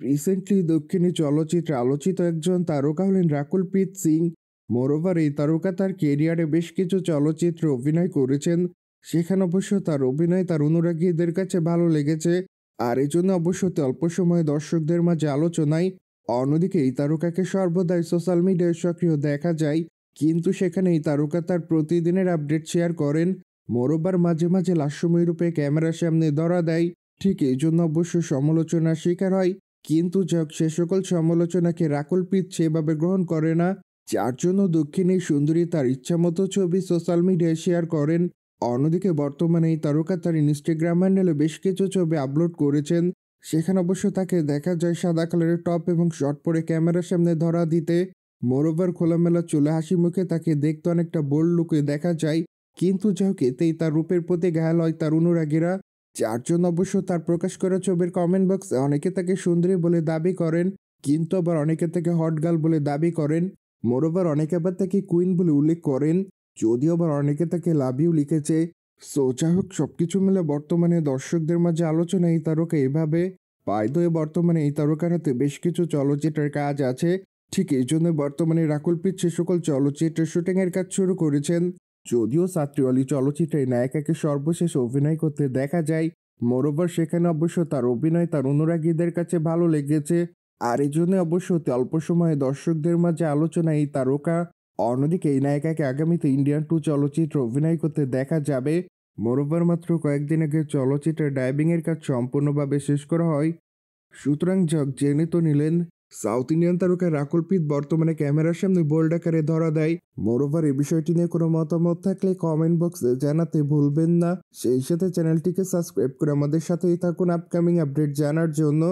Recently দক্ষিণী চলচ্চিত্রে আলোচিত একজন তারকা হলেন রাকুল প্রীত সিং। মোরোভার এই তারকা তার কেরিয়ারে বেশ কিছু চলচ্চিত্রে অভিনয় করেছেন। সেখানে অবশ্য তার অভিনয়, তার অনুরাগীদের কাছে ভালো লেগেছে। আর এই জন্য অবশ্য অল্প সময়ে দর্শকদের মাঝে আলোচনায়। অন্যদিকে, এই তারকাকে সর্বদাই সোশ্যাল মিডিয়ায় সক্রিয় দেখা যায়। কিন্তু সেখানে এই তারকা তার প্রতিদিনের আপডেট শেয়ার করেন। মোরোবার মাঝে মাঝে লাস্যময় রূপে ক্যামেরার সামনে ধরা দেয়। ঠিক এই জন্য অবশ্য সমালোচনার শিকার হয়। কিন্তু যাক সে সকল সমালোচনাকে রাকুল প্রীত সেভাবে গ্রহণ করে না, যার জন্য দক্ষিণী সুন্দরী তার ইচ্ছামতো ছবি সোশ্যাল মিডিয়ায় শেয়ার করেন। অন্যদিকে বর্তমানে এই তারকা তার ইনস্টাগ্রাম হ্যান্ডেলে বেশ কিছু ছবি আপলোড করেছেন। সেখানে অবশ্য তাকে দেখা যায় সাদা কালারের টপ এবং শর্ট পরে ক্যামেরার সামনে ধরা দিতে। মোরোভার খোলামেলা চলে হাসি মুখে তাকে দেখতে অনেকটা বোল্ড লুকে দেখা যায়। কিন্তু যাই হোক এতেই তার রূপের প্রতি ঘায়াল হয় তার অনুরাগীরা। যার জন্য অবশ্য তার প্রকাশ করা ছবির কমেন্ট বক্সে অনেকে তাকে সুন্দরী বলে দাবি করেন, কিন্তু আবার অনেকে তাকে হট গার্ল বলে দাবি করেন। মোরোভার অনেকে আবার তাকে কুইন বলে উল্লেখ করেন, যদিও আবার অনেকে তাকে লাভ ইউ লিখেছে। সো যাই হোক, সবকিছু মিলে বর্তমানে দর্শকদের মাঝে আলোচনা এই তারকা এভাবে। পায়দয়ে বর্তমানে এই তারকার হাতে বেশ কিছু চলচ্চিত্রের কাজ আছে। ঠিক এই জন্য বর্তমানে রাকুল সে সকল চলচ্চিত্রের শুটিং এর কাজ শুরু করেছেন। যদিও সাত্রিওয়ালি চলচ্চিত্রে নায়িকাকে সর্বশেষ অভিনয় করতে দেখা যায় মোরোভার সেখানে অবশ্য তার অভিনয় তার অনুরাগীদের কাছে ভালো লেগেছে। আর এই জন্য অবশ্য অল্প সময়ে দর্শকদের মাঝে আলোচনা এই তারকা, অন্যদিকে এই নায়িকাকে আগামীতে ইন্ডিয়ান টু চলচ্চিত্র অভিনয় করতে দেখা যাবে। মোরোভার মাত্র কয়েকদিন আগে চলচ্চিত্রের ডাইভিং এর কাজ সম্পূর্ণভাবে শেষ করা হয়। সুতরাং যাক, জেনে তো নিলেন। সাউথ ইন্ডিয়ান তারকা রাকুল পিত বর্তমানে ক্যামেরার সামনে বোল্ড আকারে ধরা দেয়। মোরোভার, এই বিষয়টি নিয়ে কোনো মতামত থাকলে কমেন্ট বক্সে জানাতে ভুলবেন না। সেই সাথে চ্যানেলটিকে সাবস্ক্রাইব করে আমাদের সাথেই থাকুন আপকামিং আপডেট জানার জন্য।